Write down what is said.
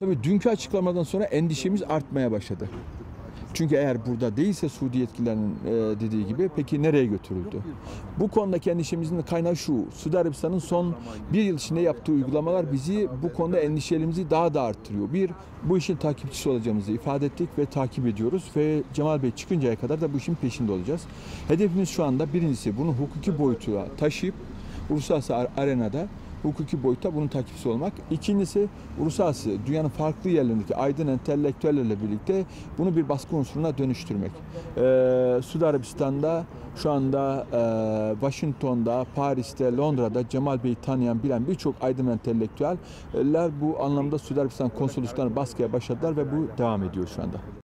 Tabii dünkü açıklamadan sonra endişemiz artmaya başladı. Çünkü eğer burada değilse Suudi yetkililerinin e, dediği gibi peki nereye götürüldü? Bu konudaki endişemizin kaynağı şu. Suudi Arabistan'ın son bir yıl içinde yaptığı uygulamalar bizi bu konuda endişelerimizi daha da arttırıyor. Bir, bu işin takipçisi olacağımızı ifade ettik ve takip ediyoruz ve Cemal Bey çıkıncaya kadar da bu işin peşinde olacağız. Hedefimiz şu anda birincisi bunu hukuki boyuta taşıyıp uluslararası ar- arenada hukuki boyutta bunun takipçisi olmak. İkincisi uluslararası dünyanın farklı yerlerindeki aydın entelektüellerle birlikte bunu bir baskı unsuruna dönüştürmek. Ee, Suudi Arabistan'da şu anda e, Washington'da, Paris'te, Londra'da Cemal Bey'i tanıyan, bilen birçok aydın entelektüeller bu anlamda Suudi Arabistan konsolosluklarına baskıya başladılar ve bu devam ediyor şu anda.